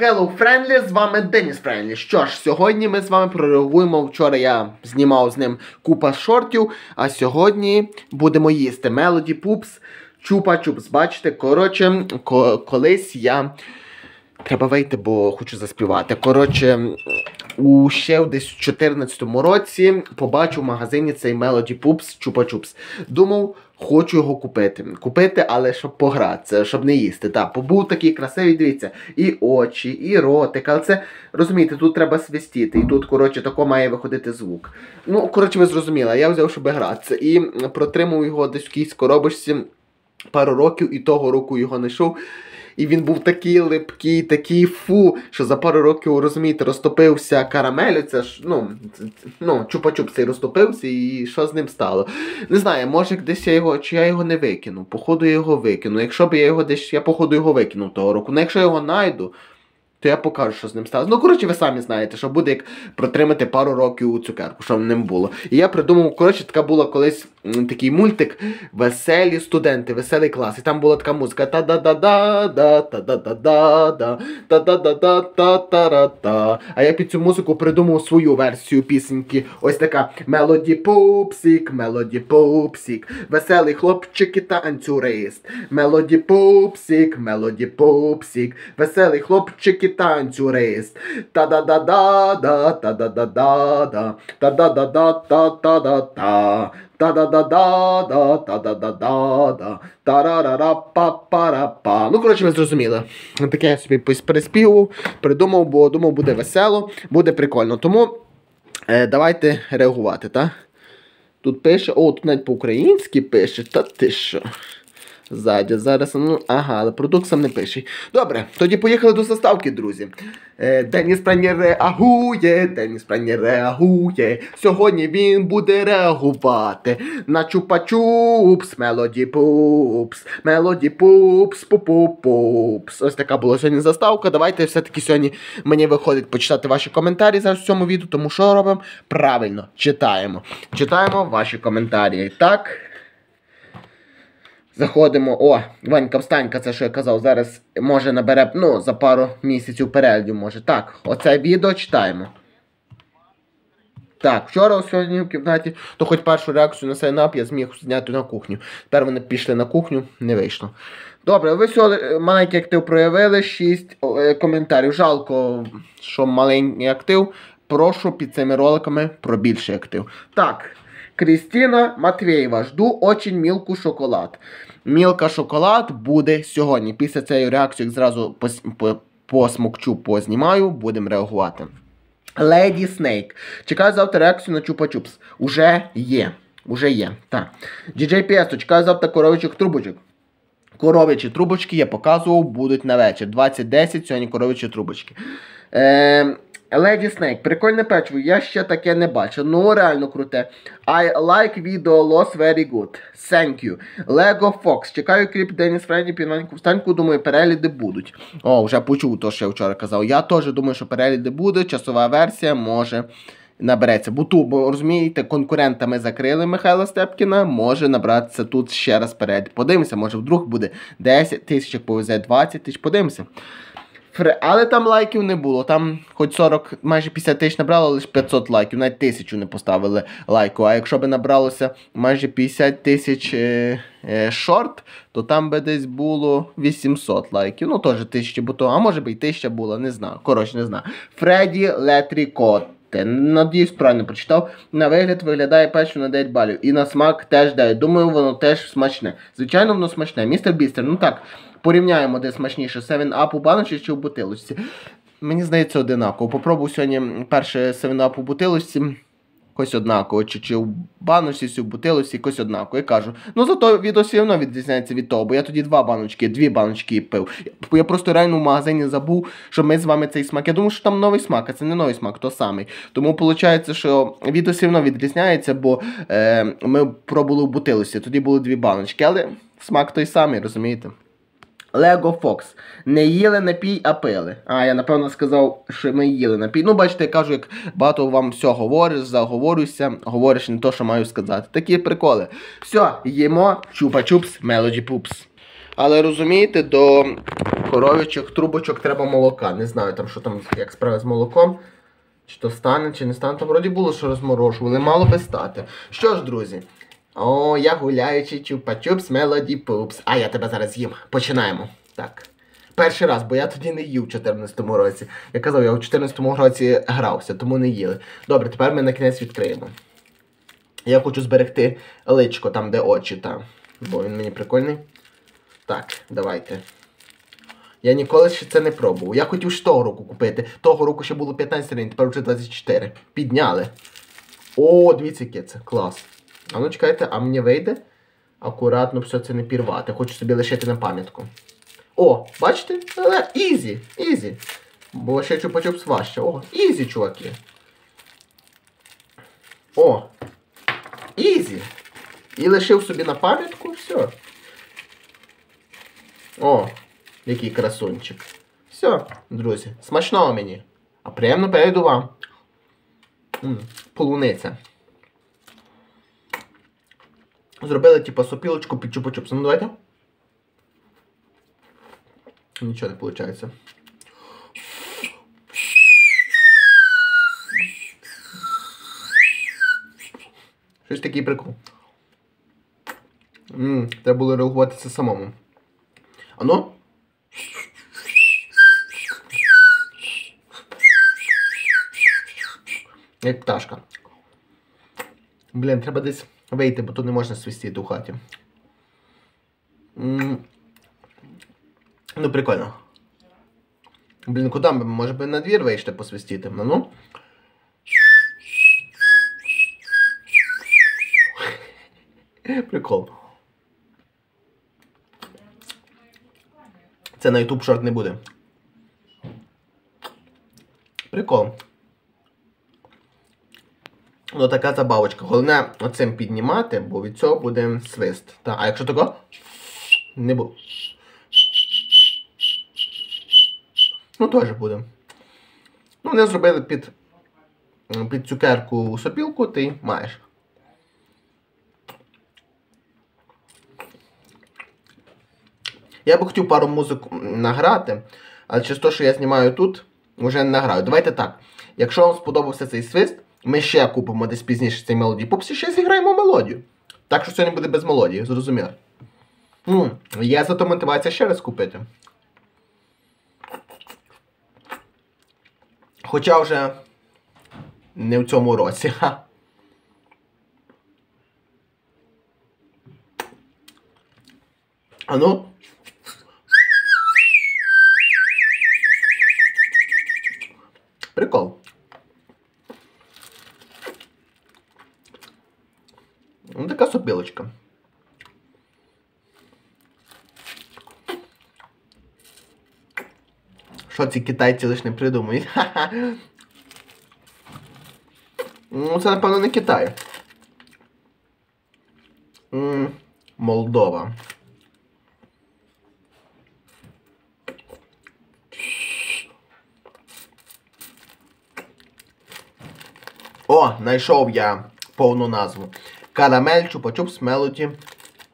Hello Friendly, з вами Деніс Френлі. Що ж, сьогодні ми з вами прореагуємо. Вчора я знімав з ним купа шортів, а сьогодні будемо їсти Melody Poops, Чупа Чупс. Бачите, коротше, ко- колись я. Треба вийти, бо хочу заспівати. Коротше, у ще десь у 2014 році побачив в магазині цей Melody Poops Чупа Чупс. Думав, хочу його купити. Купити, але щоб погратися, щоб не їсти. Так, побув такий красивий, дивіться, і очі, і ротик. Але це, розумієте, тут треба свистіти. І тут, коротше, тако має виходити звук. Ну, коротше, ви зрозуміли, я взяв, щоб гратися. І протримав його десь в якійсь коробочці пару років, і того року його знайшов. І він був такий липкий, такий фу, що за пару років, розумієте, розтопився карамелю. Це ж, ну, ну, чупа-чуп цей розтопився, і що з ним стало? Не знаю, може десь я його, чи я його не викину. Походу я його викину. Якщо б я його десь, я походу його викинув того року. Ну якщо я його знайду, то я покажу, що з ним сталося. Ну, коротше, ви самі знаєте, що буде як протримати пару років у цукерку, що в ним було. І я придумав, коротше, така була колись такий мультик Веселі студенти, веселий клас. І там була така музика та-да-да-да-да, та-да-да-да-да, та-да-да-да-та-та-ра-та. А я під цю музику придумав свою версію пісеньки. Ось така Мелоді пупсік, мелоді пупсік, веселий хлопчик і танцюрист. Мелоді пупсік, мелоді пупсік, веселий хлопчик і танцюрист. Та-да-да-да-да, та-да-да-да-да, та-да-да-да-та-та-да-та. Та-да-да-да-да, та-да-да-да-да, тарарара-па-пара-па. Ну, коротше, ви зрозуміли. Таке я собі пос- придумав, бо думав, буде весело, буде прикольно. Тому е, давайте реагувати, так? Тут пише, о, тут навіть по-українськи пише, та ти що? Ззаді, зараз, ну, ага, але продукт сам не пише. Добре, тоді поїхали до заставки, друзі. Е, Деніс Прані реагує, Деніс Прані реагує. Сьогодні він буде реагувати на чупа-чупс, Мелоді Пупс, Мелоді Пупс, Пупу-пупс. Ось така була сьогодні заставка. Давайте все-таки сьогодні мені виходить почитати ваші коментарі зараз в цьому відео, тому що робимо? Правильно, читаємо. Читаємо ваші коментарі. Так. Заходимо. О, Ванька встанька, це що я казав. Зараз може набере, ну, за пару місяців переглядів може. Так, оце відео читаємо. Так, вчора сьогодні в кімнаті, то хоч першу реакцію на сайнап я зміг зняти на кухню. Тепер вони пішли на кухню, не вийшло. Добре, ви сьогодні маленький актив проявили, 6 коментарів. Жалко, що маленький актив. Прошу під цими роликами про більший актив. Так, Крістіна Матвєєва, жду очень мілку шоколад. Мілка шоколад буде сьогодні. Після цієї реакції як зразу пос- посмокчу, познімаю, будемо реагувати. Леді Снейк. Чекаю завтра реакцію на Чупа-Чупс. Уже є. Уже є. Так. DJ Пєсто, чекаю завтра коровичих трубочок. Коровичі трубочки я показував, будуть на вечір. 20.10 сьогодні коровичі трубочки. Е, Леді Снейк, прикольне печиво, я ще таке не бачив. Ну, реально круте. I like video loss very good. Thank you. Lego Fox. Чекаю кліп Деніс Френді, пінваньку встаньку, думаю, перегляди будуть. О, вже почув то, що я вчора казав. Я теж думаю, що перегляди будуть, часова версія може набереться. Бо тут, бо розумієте, конкурентами закрили Михайла Степкіна, може набратися тут ще раз перед. Подивимося, може вдруг буде 10 тисяч, як повезе 20 тисяч, подивимося. Але там лайків не було. Там хоч 40, майже 50 тисяч набрало, лише 500 лайків, навіть тисячу не поставили лайку. А якщо би набралося майже 50 тисяч е, е, short, то там би десь було 800 лайків. Ну, теж тисячі, бо то, а може би і тисяча була, не знаю. Коротше, не знаю. Фредді Летрікот. Надіюсь, правильно прочитав. На вигляд виглядає печиво на 9 балів. І на смак теж 9. Думаю, воно теж смачне. Звичайно, воно смачне. Містер Бістер, ну так, порівняємо, де смачніше. 7 Up у баночці чи в бутилочці. Мені здається, одинаково. Попробую сьогодні перше 7 Up у бутилочці. Якось однаково, чи, чи в баночці, чи в бутилочці, якось однаково. Я кажу, ну зато відео все одно відрізняється від того, бо я тоді два баночки, дві баночки пив. Я просто реально в магазині забув, що ми з вами цей смак. Я думаю, що там новий смак, а це не новий смак, то самий. Тому виходить, що відео все одно відрізняється, бо е, ми пробували в бутилочці, тоді були дві баночки, але смак той самий, розумієте? Лего Фокс. Не їли напій, а пили. А, я напевно сказав, що ми їли напій. Ну, бачите, я кажу, як багато вам все говориш, заговорюся, говориш не то, що маю сказати. Такі приколи. Все, їмо чупа-чупс, Melody Poops. Але розумієте, до коров'ячих трубочок треба молока. Не знаю там, що там, як справа з молоком. Чи то стане, чи не стане. Там вроді було, що розморожували, мало би стати. Що ж, друзі? О, я гуляючий чупа-чупс Melody Poops. А я тебе зараз їм. Починаємо. Так. Перший раз, бо я тоді не їв у 14-му році. Я казав, я у 14-му році грався, тому не їли. Добре, тепер ми на кінець відкриємо. Я хочу зберегти личко там, де очі, там. Бо він мені прикольний. Так, давайте. Я ніколи ще це не пробував. Я хотів ж того року купити. Того року ще було 15 гривень, тепер вже 24. Підняли. О, дивіться, яке це. Клас. А ну чекайте, а мені вийде? Акуратно все це не пірвати. Хочу собі лишити на пам'ятку. О, бачите? Але easy, easy. Бо ще чупа-чупс важче. О, easy, чуваки. О! Easy. І лишив собі на пам'ятку, все. О, який красунчик. Все, друзі, смачного мені. А приємно перейду вам. Полуниця. Зробили типу сопілочку під чупа-чупс. Ну давайте. Нічого не виходить. Щось такий прикол. Ммм, треба було реагувати це самому. Ану? Як пташка. Блін, треба десь вийти, бо тут не можна свистіти у хаті. Ну, прикольно. Блін, куди ми? Може би на двір вийшли посвистіти? Ну ну. Прикол. Це на YouTube шорт не буде. Прикол. Ну така забавочка. Головне оцим піднімати, бо від цього буде свист. Та, а якщо тако, не буде. Ну, теж буде. Ну, вони зробили під, під цукерку сопілку, ти маєш. Я би хотів пару музик награти, але через те, що я знімаю тут, вже не награю. Давайте так. Якщо вам сподобався цей свист, ми ще купимо десь пізніше цей мелодії попс і ще зіграємо мелодію. Так що сьогодні буде без мелодії, зрозуміло. Ну, Є зато мотивація ще раз купити. Хоча вже не в цьому році. Ха. А. Прикол. Ну, така сопілочка. Що ці китайці лише не придумують? Ну, це, напевно, не Китай. Молдова. О, знайшов я повну назву. Карамель Чупа-Чупс Мелоді.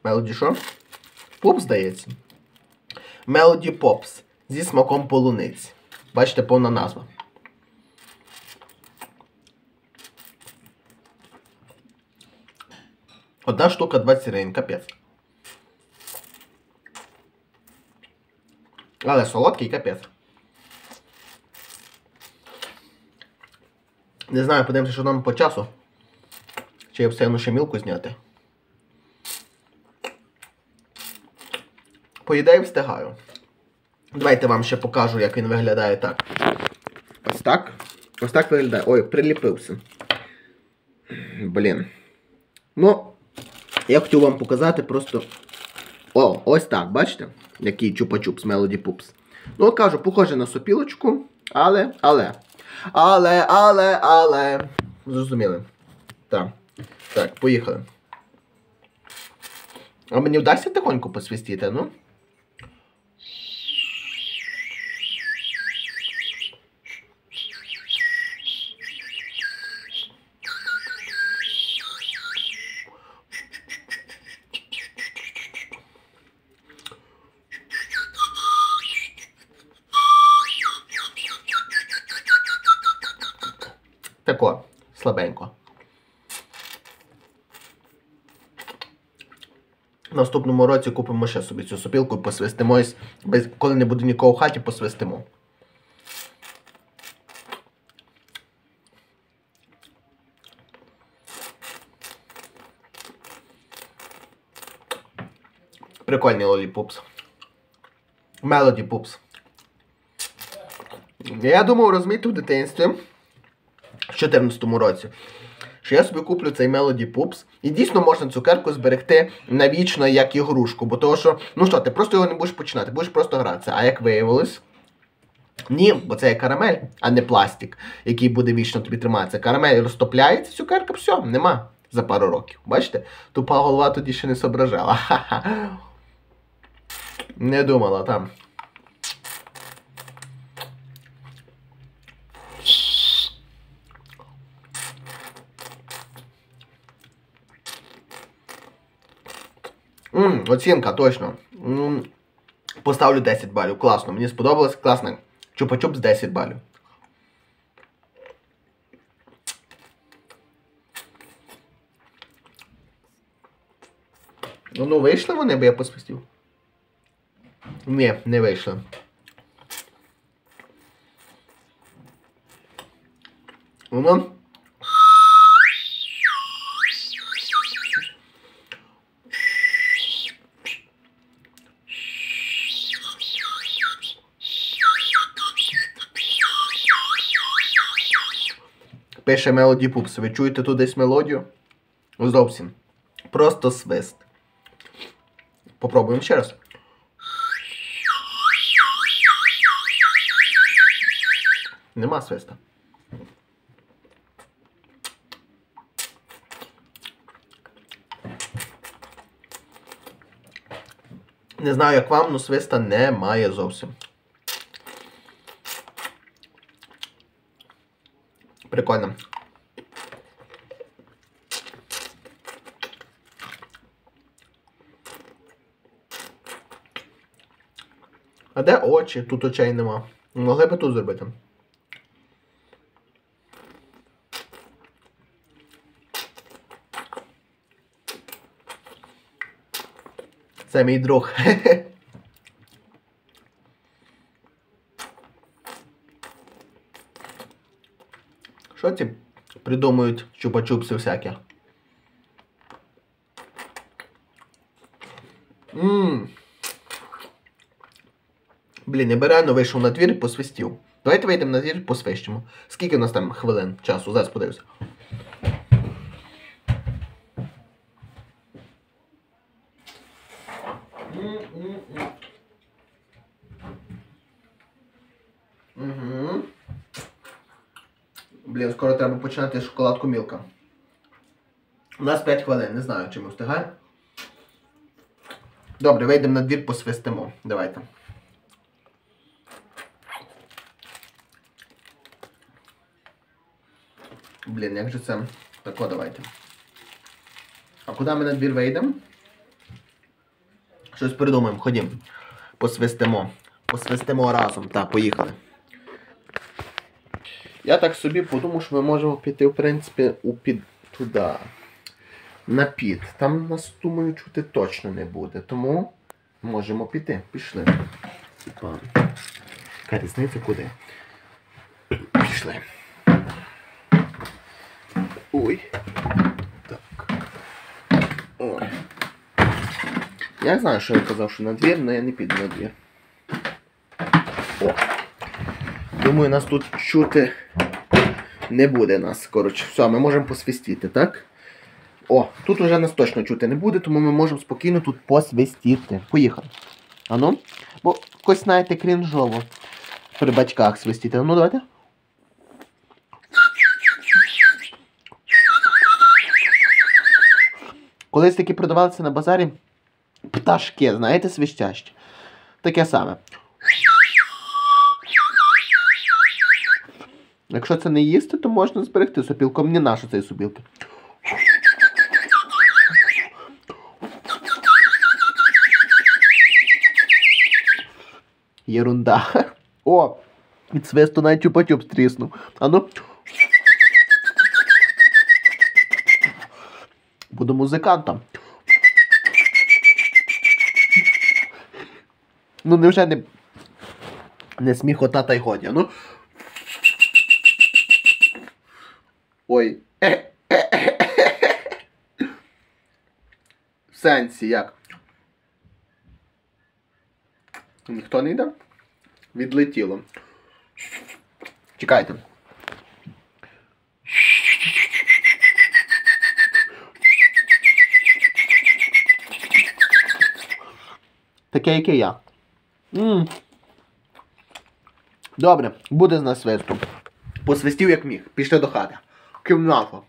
Мелоді що? Поп, здається. Мелоді Попс. Зі смаком полуниці. Бачите, повна назва. Одна штука 20 гривень, капець. Але солодкий капець. Не знаю, подивимося, що нам по часу. Чи я встигну ще мілку зняти. По ідеї встигаю. Давайте вам ще покажу, як він виглядає так. Ось так. Ось так виглядає. Ой, приліпився. Блін. Ну, я хотів вам показати просто. О, ось так, бачите? Який чупа-чупс Poops. Ну, кажу, похоже на сопілочку, але, але. Але, але, але. Зрозуміли. Так. Так, поїхали. А мені вдасться тихонько посвістіти, ну? Наступному році купимо ще собі цю сопілку і посвистимо. із- Без, коли не буде нікого в хаті, посвистимо. Прикольний лоліпупс. Мелоді пупс. Я думав, розумієте, в дитинстві в 2014 році, що я собі куплю цей Melody Pups, і дійсно можна цукерку зберегти навічно як ігрушку. Бо того, що, ну що, ти просто його не будеш починати, будеш просто гратися. А як виявилось, ні, бо це є карамель, а не пластик, який буде вічно тобі триматися. Карамель розтопляється, цукерка, все, нема за пару років. Бачите? Тупа голова тоді ще не соображала. Ха-ха. Не думала там. Ммм, оцінка, точно. Поставлю 10 балів. Класно. Мені сподобалось. Класно. Чупа-чуп з 10 балів. Ну, ну вийшли вони, бо я посвистів. Ні, не вийшли. Воно. Пише Melody Poops. Ви чуєте тут десь мелодію? Зовсім. Просто свист. Попробуємо ще раз. Нема свиста. Не знаю, як вам, але свиста немає зовсім. Прикольно. А де очі? Тут очей нема. Могли би тут зробити. Це мій друг. Ці придумують чупа-чупси всякі? Ммм. Блін, я реально вийшов на двір і посвистів. Давайте вийдемо на двір і посвищимо. Скільки в нас там хвилин часу? Зараз подивлюся. Блін, скоро треба починати шоколадку мілка. У нас 5 хвилин, не знаю, чи ми встигаємо. Добре, вийдемо на двір, посвистимо. Давайте. Блін, як же це? Тако давайте. А куди ми на двір вийдемо? Щось придумаємо, ходім. Посвистимо. Посвистимо разом. Так, поїхали. Я так собі подумав, що ми можемо піти, в принципі, у під туди. На під. Там нас, думаю, чути точно не буде. Тому можемо піти. Пішли. Яка різниця куди? Пішли. Ой. Так. Ой. Я знаю, що я казав, що на двір, але я не піду на двір. О. Думаю, нас тут чути не буде нас. Коротше, все, ми можемо посвистіти, так? О, тут уже нас точно чути не буде, тому ми можемо спокійно тут посвистіти. Поїхали. Ану? Бо якось, знаєте, крінжово при батьках свистіти. Ну, давайте. Колись такі продавалися на базарі пташки, знаєте, свищащі. Таке саме. Якщо це не їсти, то можна зберегти сопілком не нашу цей сопілки. Єрунда. О! Від свисту навіть упатюб стріснув. Ану. Буду музикантом. Ну невже не... не сміхота та й годі, ну. Ой. В сенсі як? Ніхто не йде? Відлетіло. Чекайте. Таке, яке я. м Добре, буде з нас свисту. Посвистів як міг. Пішли до хати. Кімната.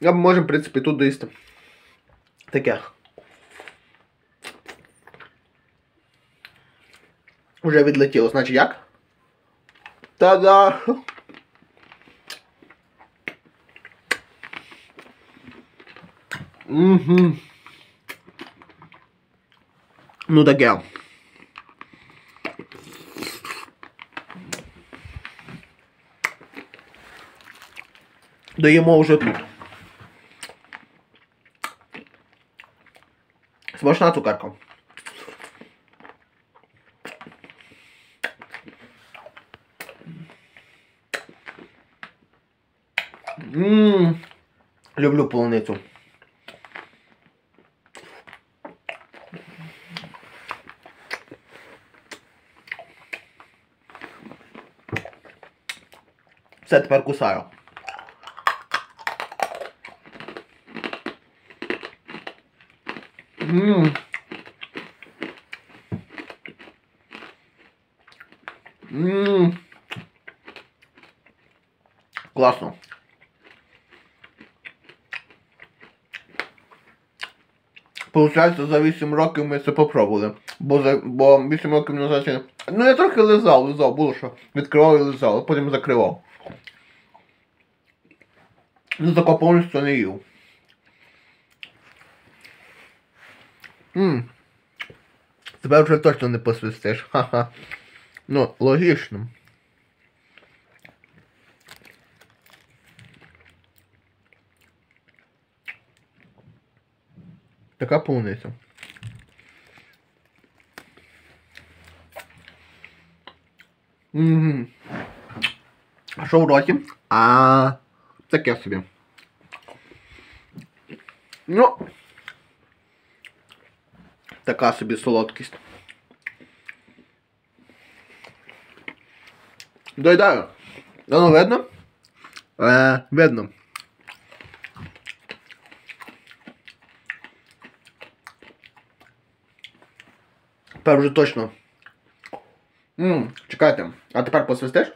Я б можемо, в принципі, тут доїсти. Таке. Уже відлетіло, значить як? Та-да! Угу. Ну таке. Доїмо вже тут. Смачна цукерка. Ммм. Люблю полуницю. Все, тепер кусаю. Ммм. Ммм. Класно. Получається, за 8 років ми це попробували. Бо за бо 8 років назад ще... Ну я трохи лизав, лизав, було що. Відкривав і лизав, а потім закривав. Ну тако повністю не їв. Ммм. Тебе вже точно не посвистиш. Ха-ха. Ну, логічно. Така полуниця. Ммм. А що в роті? А таке собі. Ну. Така собі солодкість. Доїдаю. Воно видно? Е, видно. Тепер вже точно. Ммм, чекайте. А тепер посвистиш?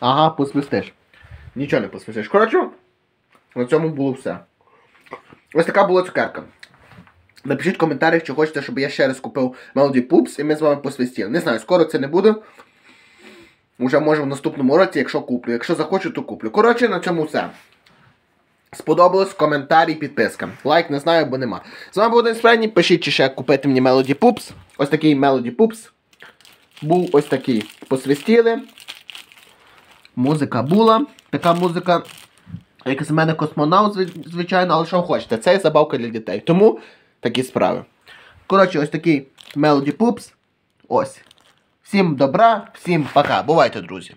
Ага, посвистиш. Нічого не посвистиш. Коротше, на цьому було все. Ось така була цукерка. Напишіть в коментарях, чи хочете, щоб я ще раз купив Melody Poops і ми з вами посвистіли. Не знаю, скоро це не буде. Уже може в наступному році, якщо куплю. Якщо захочу, то куплю. Коротше, на цьому все. Сподобалось, коментарі, підписка. Лайк не знаю, бо нема. З вами був День Спредні. Пишіть, чи ще купити мені Melody Poops. Ось такий Melody Poops. Був ось такий. Посвистіли. Музика була. Така музика, як з мене космонавт, звичайно, але що хочете. Це забавка для дітей. Тому такі справи. Коротше, ось такий Melody Poops. Ось. Всім добра, всім пока. Бувайте, друзі.